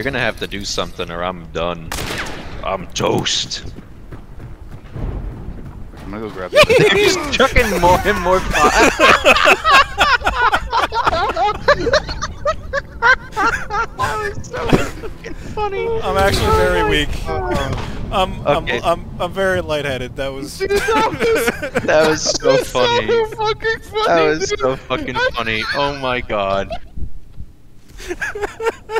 You're gonna have to do something or I'm done. I'm toast. I'm gonna go grab the He's chucking more and more pot. that was so funny. I'm actually oh very weak. I'm, Okay. I'm, I'm, I'm very lightheaded. That was. That was so funny. So fucking funny. That was dude. so fucking funny. Oh my god.